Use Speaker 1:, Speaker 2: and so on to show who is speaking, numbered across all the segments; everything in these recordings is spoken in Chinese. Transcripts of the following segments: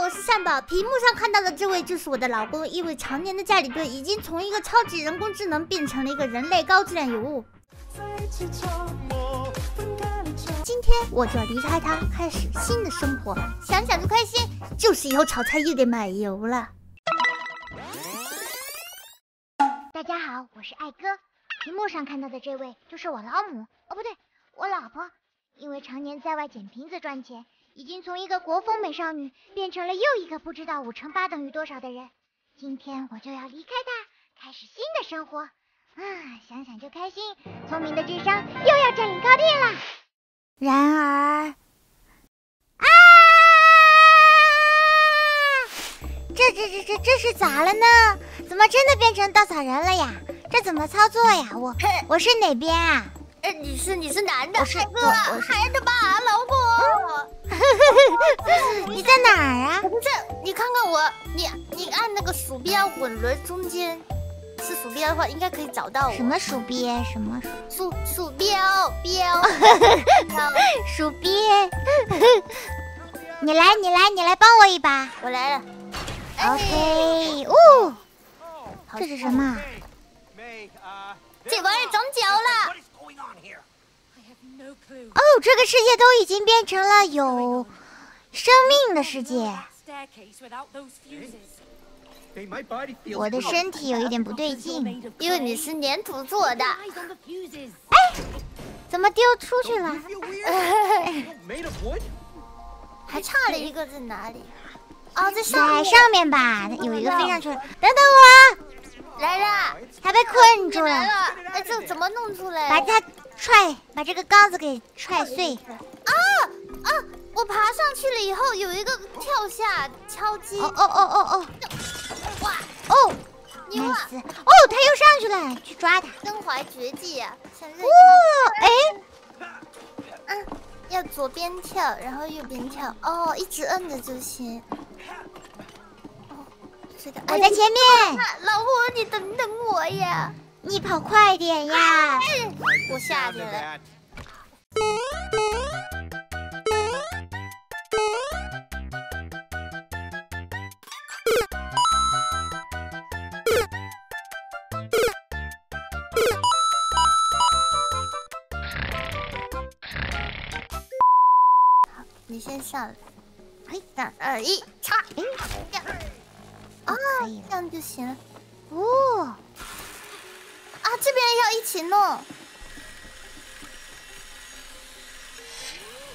Speaker 1: 我是善宝。屏幕上看到的这位就是我的老公，因为常年的家里蹲，已经从一个超级人工智能变成了一个人类高质量尤物。今天我就要离开他，开始新的生活，想想就开心。就是以后炒菜又得买油了。大家好，我是爱哥。屏幕上看到的这位就是我老母，哦不对，我老婆。因为常年在外捡瓶子赚钱。已经从一个国风美少女变成了又一个不知道五乘八等于多少的人。今天我就要离开她，开始新的生活。啊，想想就开心。聪明的智商又要占领高地了。然而，啊！这这这这这是咋了呢？怎么真的变成稻草人了呀？这怎么操作呀？我我是哪边啊？
Speaker 2: 哎，你是你是男的，
Speaker 1: 是
Speaker 2: 哥，孩子吧，老公。
Speaker 1: 你在哪儿啊？
Speaker 2: 这，你看看我，你你按那个鼠标滚轮中间，是鼠标的话应该可以找到我。
Speaker 1: 什么鼠标？什么
Speaker 2: 鼠鼠标标？
Speaker 1: 鼠标。你来，你来，你来帮我一把。
Speaker 2: 我来了。
Speaker 1: OK。哦，这是什么？
Speaker 2: 这玩意长脚了。
Speaker 1: 哦，这个世界都已经变成了有生命的世界。我的身体有一点不对劲，
Speaker 2: 因为你是粘土做的。
Speaker 1: 哎，怎么丢出去了？
Speaker 2: 还差了一个在哪里？哦，在
Speaker 1: 上上面吧，有一个飞上去了。等等我，
Speaker 2: 来了，
Speaker 1: 他被困住了。
Speaker 2: 哎，这怎么弄出来？
Speaker 1: 把他。踹，把这个缸子给踹碎！
Speaker 2: 啊啊！我爬上去了以后，有一个跳下敲击。
Speaker 1: 哦哦哦哦哦！
Speaker 2: 哇
Speaker 1: 哦，
Speaker 2: 牛啊！
Speaker 1: 哦，他又上去了，去抓他！
Speaker 2: 身怀绝技啊！
Speaker 1: 哇！哎，
Speaker 2: 嗯，要左边跳，然后右边跳。哦，一直摁着就行。
Speaker 1: 哦，是的，我在前面。
Speaker 2: 老婆，你等等我呀！
Speaker 1: 你跑快点呀！
Speaker 2: 我下去了。好，你先上来。嘿，三二一，插！哎，这样。啊，这样就行了。哦。啊，这边要一起弄！哇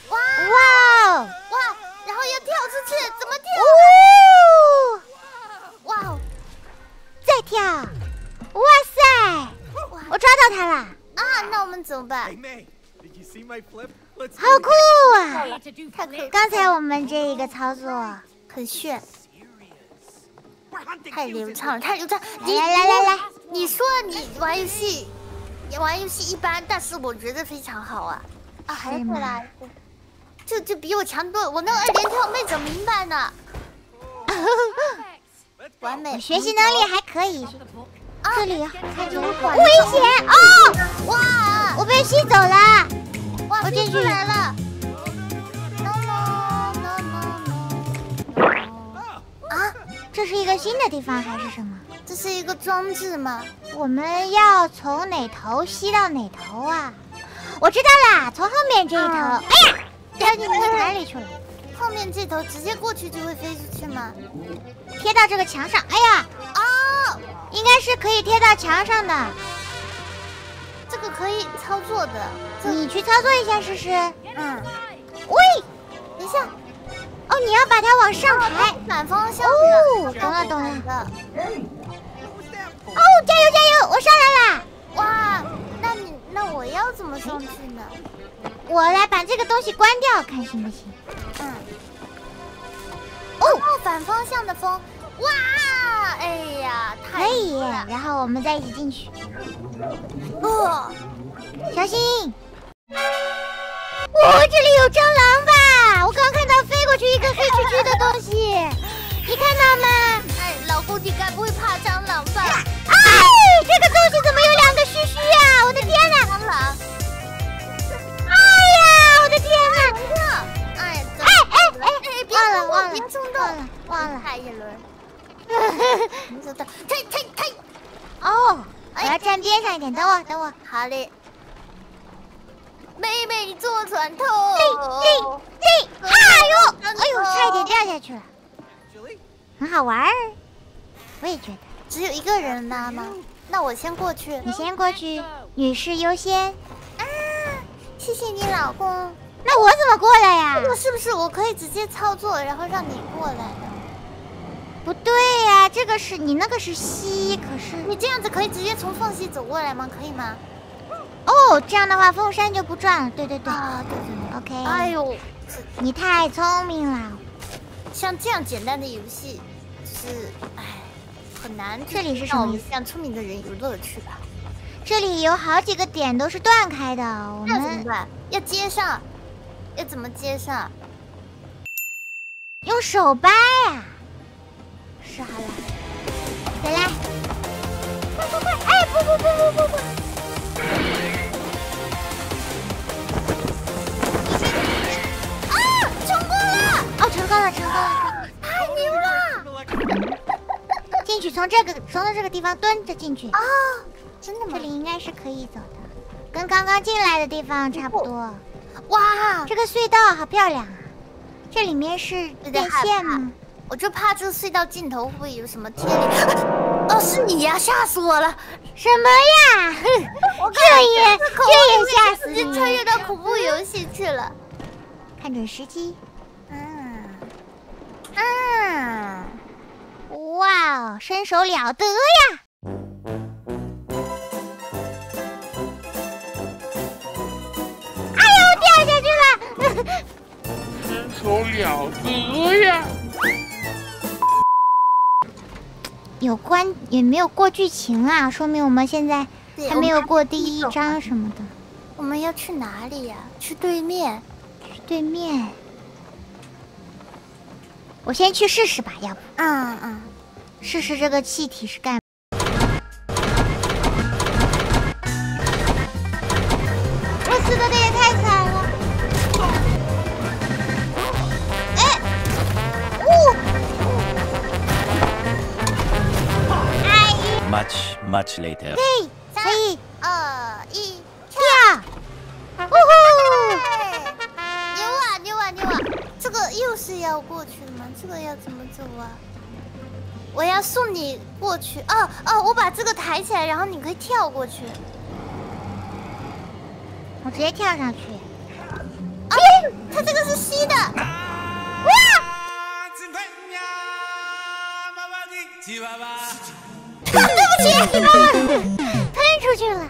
Speaker 2: 哇哇！然后要跳出去，怎么跳？哇哦！
Speaker 1: 再跳！哇塞！我抓到他了！
Speaker 2: 啊，那我们怎么办？
Speaker 1: 好酷啊！太酷！刚才我们这一个操作
Speaker 2: 很炫，太流畅了，太流畅！
Speaker 1: 来来来来。
Speaker 2: 你说你玩游戏，你玩游戏一般，但是我觉得非常好啊！啊，还会来，就就比我强多。我那个二连跳没整明白呢。完美，
Speaker 1: 学习能力还可以。这里看着
Speaker 2: 危险
Speaker 1: 哦！哇，我被吸走了。
Speaker 2: 哇，我进去来了。
Speaker 1: 啊，这是一个新的地方还是什么？
Speaker 2: 这是一个装置吗？
Speaker 1: 我们要从哪头吸到哪头啊？我知道啦，从后面这一头。哎呀，掉进泥潭里去了。
Speaker 2: 后面这头直接过去就会飞出去吗？
Speaker 1: 贴到这个墙上。哎呀，哦，应该是可以贴到墙上的。
Speaker 2: 这个可以操作的，
Speaker 1: 你去操作一下试试。
Speaker 2: 嗯。
Speaker 1: 喂，
Speaker 2: 等一下。
Speaker 1: 哦，你要把它往上抬，
Speaker 2: 反方向。
Speaker 1: 哦，懂了懂了。哦，加油加油！我上来啦！
Speaker 2: 哇，那你那我要怎么上去呢？
Speaker 1: 我来把这个东西关掉，看行不行？嗯。
Speaker 2: 哦，反方向的风，哇！哎呀，太
Speaker 1: 可以。然后我们再一起进去。哦，小心！哇，这里有蟑螂吧？我刚看到飞过去一个黑黢黢的东西，你看到吗？
Speaker 2: 哎，老公，你该不会怕蟑螂吧？
Speaker 1: 这个东西怎么有两个须须呀？我的天哪！
Speaker 2: 好冷！
Speaker 1: 哎呀，我的天哪！
Speaker 2: 哎，
Speaker 1: 哎哎哎！
Speaker 2: 别
Speaker 1: 忘了忘了，
Speaker 2: 别冲动。忘了，下一轮。你走的，退退退！
Speaker 1: 哦，我要站边上一点，等我等我。
Speaker 2: 好嘞。妹妹，你坐船头。
Speaker 1: 对对对！哎呦哎呦，差一点掉下去了。很好玩儿，我也觉得。
Speaker 2: 只有一个人拉吗？那我先过去。
Speaker 1: 你先过去，女士优先。
Speaker 2: 啊，谢谢你老公。
Speaker 1: 那我怎么过来呀？
Speaker 2: 那是不是我可以直接操作，然后让你过来的？
Speaker 1: 不对呀，这个是你那个是西，可是
Speaker 2: 你这样子可以直接从缝隙走过来吗？可以吗？
Speaker 1: 哦，这样的话凤山就不转了。对对对，
Speaker 2: 啊对对
Speaker 1: ，OK。
Speaker 2: 哎呦，
Speaker 1: 你太聪明了。
Speaker 2: 像这样简单的游戏，是哎很难。
Speaker 1: 这里是什么？
Speaker 2: 让聪明的人有乐趣吧。
Speaker 1: 这里有好几个点都是断开的，我们
Speaker 2: 怎么办？要接上，要怎么接上？
Speaker 1: 用手掰啊！试好了，再来！快快快！哎，不不不不不不！
Speaker 2: 啊，成功了！
Speaker 1: 哦，成功了，成功了！去，从这个从这个地方蹲着进去
Speaker 2: 哦！真的吗？
Speaker 1: 这里应该是可以走的，跟刚刚进来的地方差不多。
Speaker 2: 哇，
Speaker 1: 这个隧道好漂亮啊！这里面是电线吗？
Speaker 2: 我就怕这隧道尽头会不会有什么天理？哦，是你呀！吓死我了！
Speaker 1: 什么呀？这也这也吓死你！
Speaker 2: 穿越到恐怖游戏去了。
Speaker 1: 看准时机。
Speaker 2: 嗯嗯，
Speaker 1: 哇哦，身手了得呀！哎呦，掉下去了！
Speaker 3: 身手了得呀！
Speaker 1: 有关也没有过剧情啊，说明我们现在还没有过第一章什么的。
Speaker 2: 我们要去哪里呀？去对面，
Speaker 1: 去对面。我先去试试吧，要不？
Speaker 2: 嗯嗯，
Speaker 1: 试试这个气体是干。我死的也太惨了。哎，呜！哎。
Speaker 4: Much much later。
Speaker 1: 对，三。
Speaker 2: 二一跳！
Speaker 1: 呜呼！
Speaker 2: 牛啊牛啊牛啊！这个又是要过去的吗？这个要怎么走啊？我要送你过去。哦哦，我把这个抬起来，然后你可以跳过去。
Speaker 1: 我直接跳上去。
Speaker 2: 啊，它这个是吸的。哇！对不起，
Speaker 1: 喷出去了。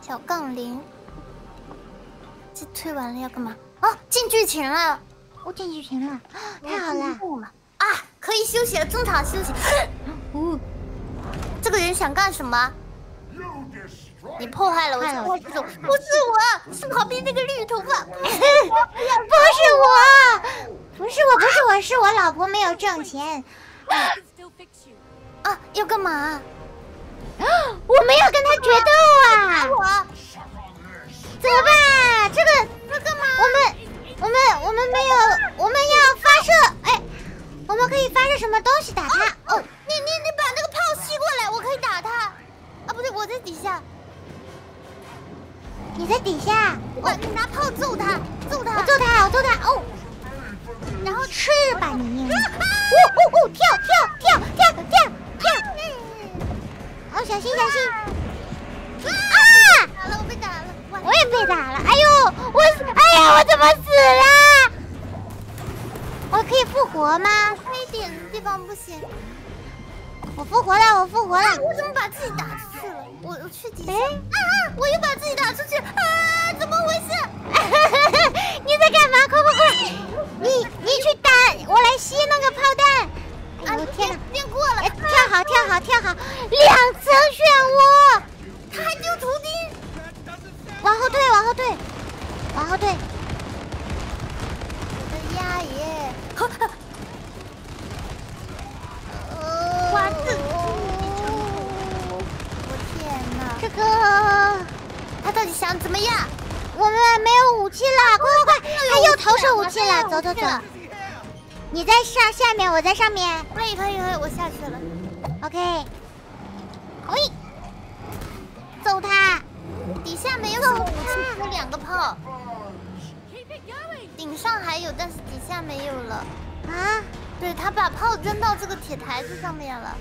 Speaker 2: 小杠铃，这推完了要干嘛？哦，进剧情了，
Speaker 1: 我进剧情了，太好了！
Speaker 2: 啊，可以休息了，中场休息。哦，这个人想干什么？你破坏了我的这种，不是我，是旁边那个绿头发。不
Speaker 1: 是我，不是我，不是我，是我老婆没有挣钱。
Speaker 2: 啊，要干嘛？
Speaker 1: 我们要跟他决斗啊！
Speaker 2: 我
Speaker 1: 怎么办？这个
Speaker 2: 地方不行。
Speaker 1: 我复活了，我复活了！
Speaker 2: 我怎么把自己打出去了？我我去底下。啊啊！我又把自己打出去！啊！怎么回事？
Speaker 1: 你在干嘛？快快快！你你去打，我来吸那个炮弹。哎呦天哪！
Speaker 2: 变过了！
Speaker 1: 跳好跳好跳好！两层漩涡，
Speaker 2: 他还丢图钉！
Speaker 1: 往后退，往后退，往后退！
Speaker 2: 我的鸭爷！哇！这，我天哪！
Speaker 1: 这个
Speaker 2: 他到底想怎么样？
Speaker 1: 我们没有武器了，快快快！他又投射武器了，走走走。你在上下面，我在上面。
Speaker 2: 可以可以可以，我下去了。
Speaker 1: OK。喂，揍他！
Speaker 2: 底下没有武器，只有两个炮。顶上还有，但是底下没有了。
Speaker 1: 啊！
Speaker 2: 对他把炮扔到这个铁台子上面了。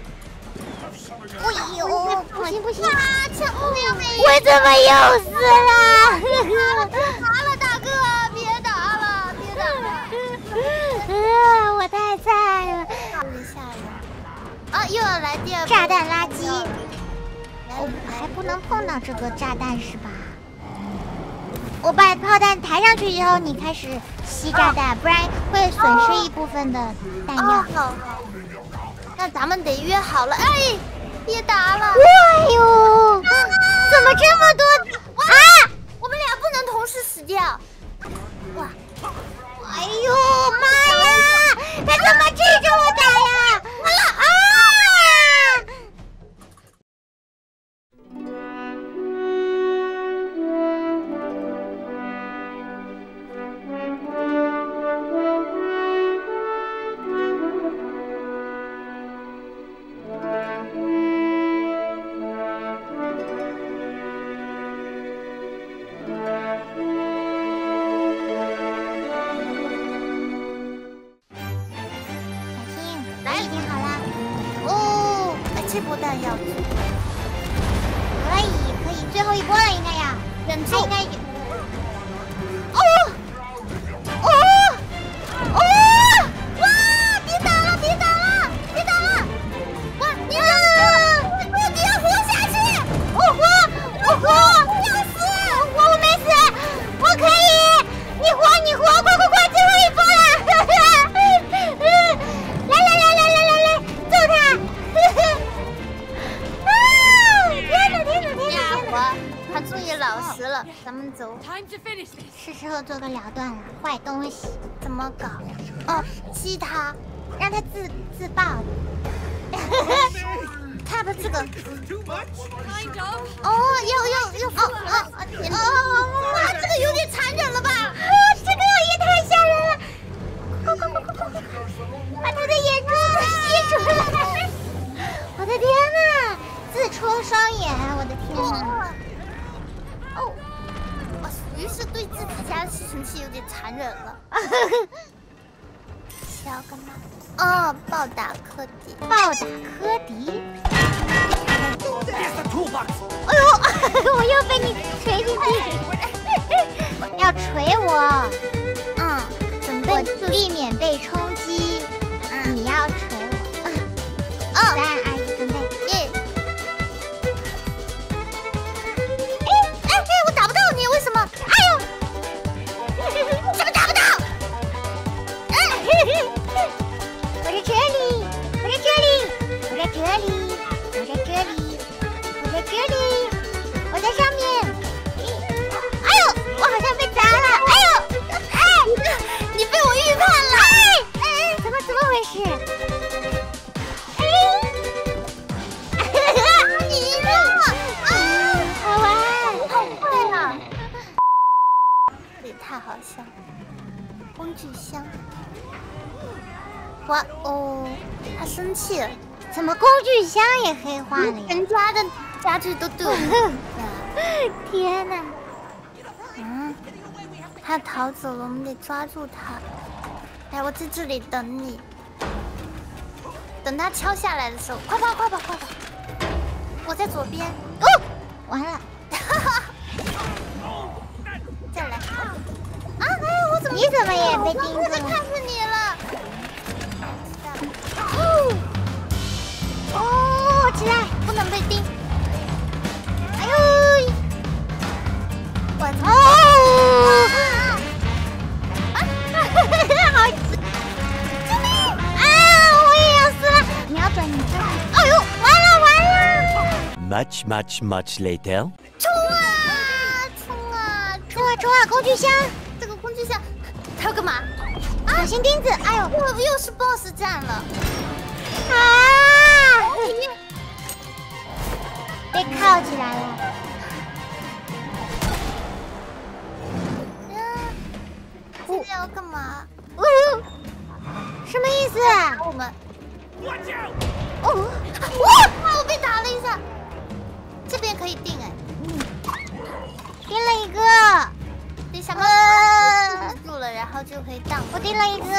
Speaker 1: 哎呦，不行不行！我怎么又死了？
Speaker 2: 打了，大哥，别打了，别打了。
Speaker 1: 呃，我太菜了。
Speaker 2: 啊，又要来第二
Speaker 1: 炸弹垃圾。
Speaker 2: 来
Speaker 1: 我还不能碰到这个炸弹是吧？我把炮弹抬上去以后，你开始吸炸弹，不然会损失一部分的弹药。
Speaker 2: 那咱们得约好了。哎，别打了。
Speaker 1: 哎呦，怎么这么多啊？
Speaker 2: 我们俩不能同时死掉。哇！
Speaker 1: 哎呦妈呀！他怎么要。
Speaker 2: 忍
Speaker 4: this.
Speaker 1: 是时候做个了断了，坏东西，
Speaker 2: 怎么搞？哦，吸他。
Speaker 1: 让他自自爆。
Speaker 2: 看吧，这个。哦，要要要。哦哦哦！哇，这个有点残忍了吧？
Speaker 1: 啊，这个也太吓人了！快快快快快快，把他的眼珠子吸出来！我的天呐，自戳双眼，我的天呐！
Speaker 2: 哦，我属于是对自己家的吸尘器有点残忍了。是要干嘛？哦，暴打柯迪。
Speaker 1: 暴打柯迪。哎呦，我又被你锤进去！要锤我，
Speaker 2: 嗯，准备
Speaker 1: 避免被冲击。
Speaker 2: 也
Speaker 1: 黑化了呀？
Speaker 2: 人家的家具都对我们呀。
Speaker 1: 天哪！
Speaker 2: 嗯，他逃走了，我们得抓住他。哎，我在这里等你，等他敲下来的时候，快跑快跑快跑！我在左边，
Speaker 1: 哦，完了！
Speaker 2: 再来。啊，哎，我怎么？
Speaker 1: 你怎么也被盯
Speaker 2: 我刚才
Speaker 1: 住了？
Speaker 2: 看着你了。
Speaker 1: 起来！
Speaker 2: 不能被盯。
Speaker 1: 哎呦！
Speaker 2: 我操！
Speaker 1: 哦！
Speaker 2: 啊！
Speaker 1: 好！救命！啊！我也要死了！瞄准你这里！哎呦！完了完了
Speaker 5: ！Much, much, much later.
Speaker 2: 冲啊！冲啊！
Speaker 1: 冲啊冲啊！工具箱！
Speaker 2: 这个工具箱，他要干嘛？
Speaker 1: 小心钉子！哎呦！
Speaker 2: 又又是 BOSS 战了。
Speaker 1: 啊！被铐起来了。
Speaker 2: 嗯，这要干嘛？
Speaker 1: 哦，什么意思？
Speaker 2: 打我们？
Speaker 1: 哦，
Speaker 2: 哇！我被打了一下。这边可以定哎，
Speaker 1: 定了一个，
Speaker 2: 等什么？住了，然后就可以荡。
Speaker 1: 我定了一个。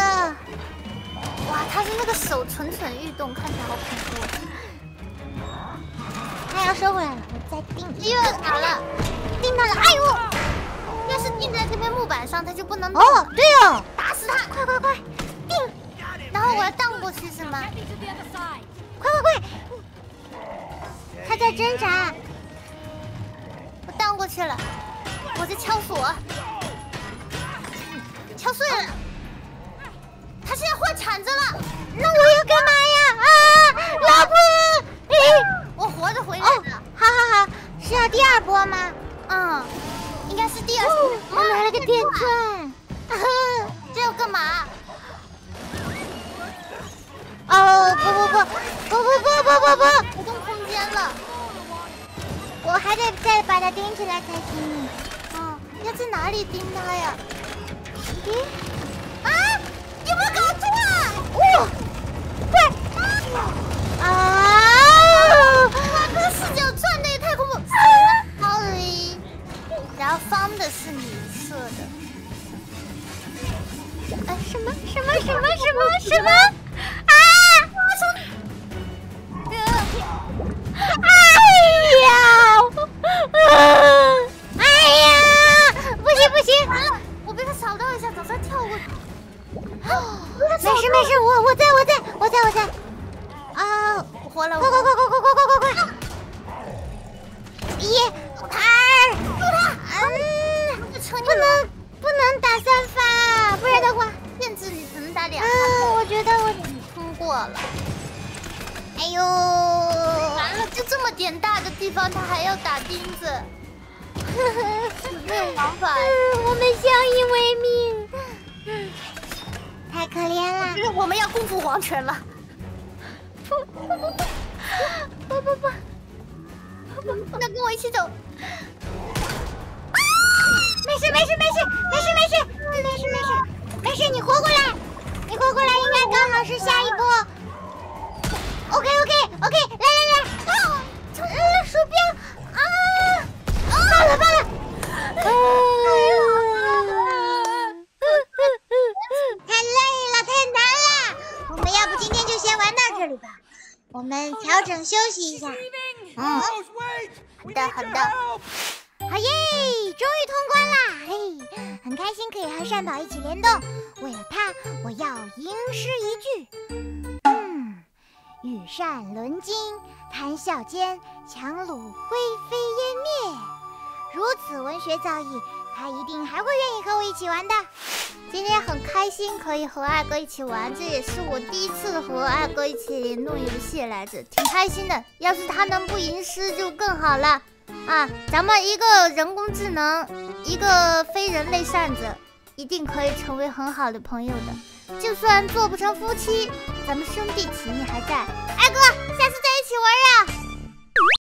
Speaker 2: 哇，他是那个手蠢蠢欲动，看起来好恐怖。
Speaker 1: 他要收回来了，我再定。
Speaker 2: 又打了，
Speaker 1: 定到了。哎呦，
Speaker 2: 要是定在这边木板上，它就不能动。
Speaker 1: 哦，对哦，
Speaker 2: 打死它！
Speaker 1: 快快快，定。
Speaker 2: 然后我要荡过去是吗？
Speaker 1: 快快快！他在挣扎。
Speaker 2: 我荡过去了，我在敲锁，敲碎了。
Speaker 1: 再听你。
Speaker 2: 哦，要去哪里盯他呀？一、
Speaker 1: 二，嗯，不能不能打三发，不然的话
Speaker 2: 限制你只能打两发。
Speaker 1: 嗯，我觉得我
Speaker 2: 通过了。
Speaker 1: 哎呦，
Speaker 2: 完了，就这么点大的地方，他还要打钉子，没有王法。
Speaker 1: 嗯，我们相依为命，太可怜了。
Speaker 2: 就是我们要共赴黄泉了。
Speaker 1: 不不不不不不。
Speaker 2: 不能跟我一起走。
Speaker 1: 没事没事没事没事没事没事没事没事，你活过来，你活过来应该刚好是下一波。OK OK OK，来来来，啊，呃，鼠标，啊，爆了爆了，哎太累了，太难了，我们要不今天就先玩到这里吧，我们调整休息一下。嗯，
Speaker 2: 好的好的，
Speaker 1: 好耶，终于通关啦！嘿，很开心可以和善宝一起联动。为了他，我要吟诗一句。嗯，羽扇纶巾，谈笑间，樯橹灰飞烟灭。如此文学造诣，他一定还会愿意和我一起玩的。
Speaker 2: 今天很开心可以和二哥一起玩，这也是我第一次和二哥一起联动游戏来着，挺开心的。要是他能不吟诗就更好了啊！咱们一个人工智能，一个非人类扇子，一定可以成为很好的朋友的。就算做不成夫妻，咱们兄弟情谊还在。二哥，下次再一起玩啊！